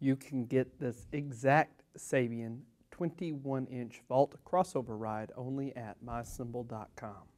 You can get this exact Sabian 21 inch vault crossover ride only at mysymbol.com.